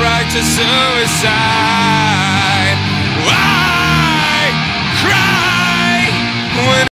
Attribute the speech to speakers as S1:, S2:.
S1: Right to suicide.